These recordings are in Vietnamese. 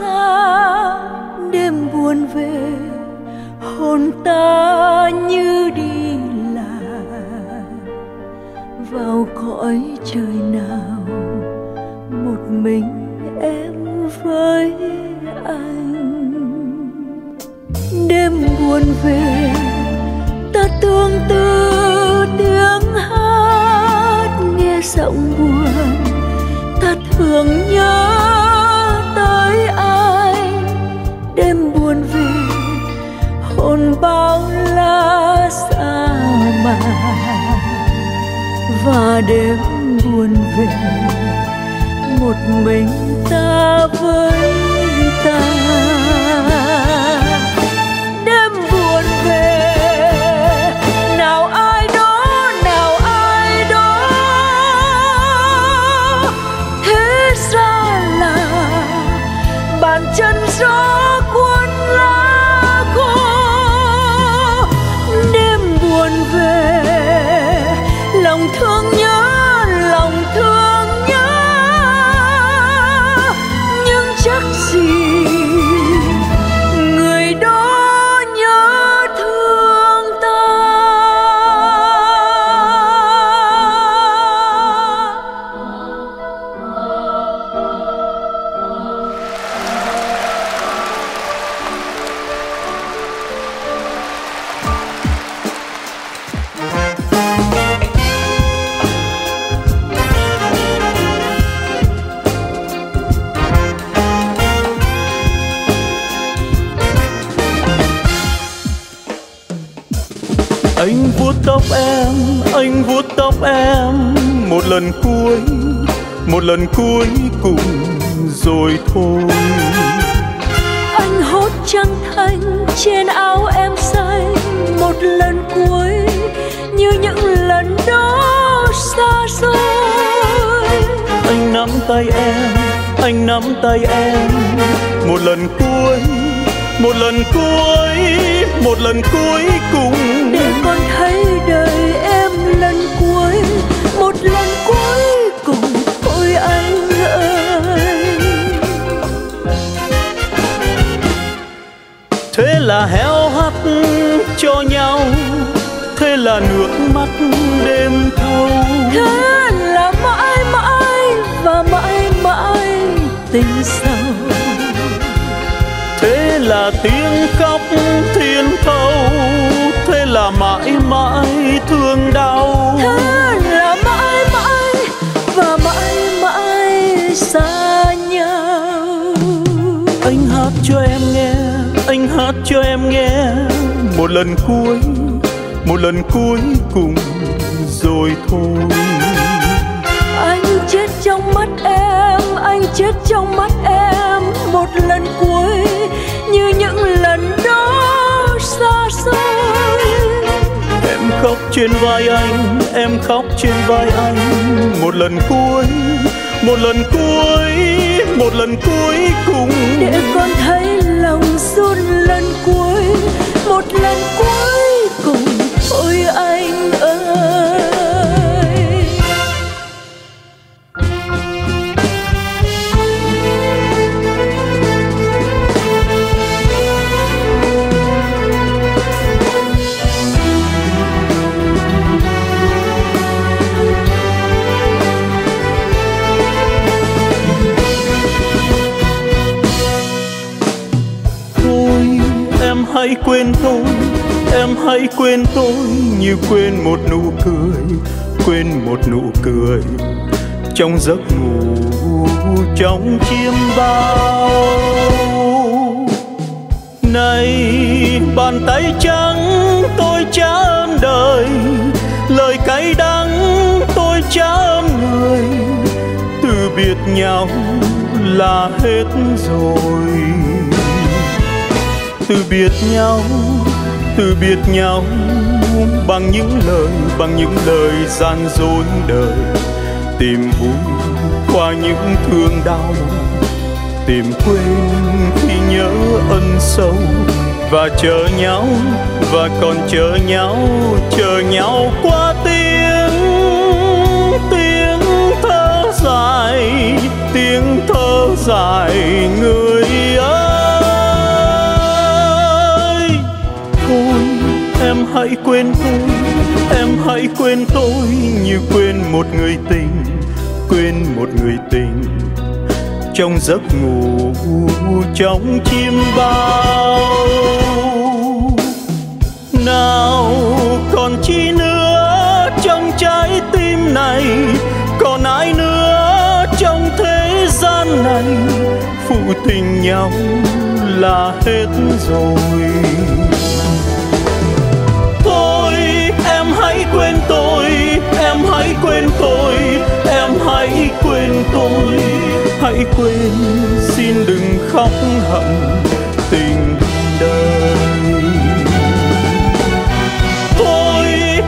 xa, đêm buồn về, hồn ta như đi lạc. Vào cõi trời nào, một mình em với anh. Đêm buồn về, ta tương tư tiếng hát, nghe giọng buồn, ta thường nhớ hồn la xa mà. Và đêm buồn về, một mình ta với ta. Đêm buồn về, nào ai đó, nào ai đó. Thế ra là bàn chân gió anh vuốt tóc em anh vuốt tóc em. Một lần cuối một lần cuối cùng rồi thôi. Anh hốt trăng thanh trên áo em xanh một lần cuối như những lần đó xa xôi. Anh nắm tay em anh nắm tay em. Một lần cuối một lần cuối một lần cuối cùng. Để con thấy đời em lần cuối một lần cuối cùng. Ôi anh ơi. Thế là heo hắt cho nhau thế là nước mắt đêm thâu. Thế là mãi mãi và mãi mãi tình thế là tiếng khóc thiên thâu thế là mãi mãi thương đau. Thế là mãi mãi và mãi mãi xa nhau. Anh hát cho em nghe anh hát cho em nghe. Một lần cuối một lần cuối cùng rồi thôi. Anh chết trong mắt em anh chết trong mắt em. Một lần cuối như những lần đó xa xôi. Em khóc trên vai anh em khóc trên vai anh. Một lần cuối một lần cuối một lần cuối cùng. Để con thấy lòng run lần cuối một lần cuối cùng hãy quên tôi, em hãy quên tôi như quên một nụ cười, quên một nụ cười trong giấc ngủ, trong chiêm bao. Này, bàn tay trắng tôi trả ơn đời, lời cay đắng tôi trả ơn người. Từ biệt nhau là hết rồi từ biệt nhau, từ biệt nhau, bằng những lời, bằng những lời gian dối đời, tìm vui qua những thương đau, tìm quên khi nhớ ân sâu, và chờ nhau, và còn chờ nhau chờ nhau qua tiếng tiếng thở dài dài tiếng thơ dài người em hãy quên tôi, em hãy quên tôi như quên một người tình, quên một người tình trong giấc ngủ trong chim bao. Nào còn chi nữa trong trái tim này, còn ai nữa trong thế gian này? Phụ tình nhau là hết rồi. em hãy quên tôi, em hãy quên tôi. Hãy quên, xin đừng khóc hận tình đời. Thôi,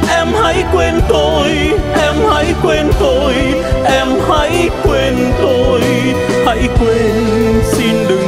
em hãy quên tôi, em hãy quên tôi, em hãy quên tôi. Hãy quên, xin đừng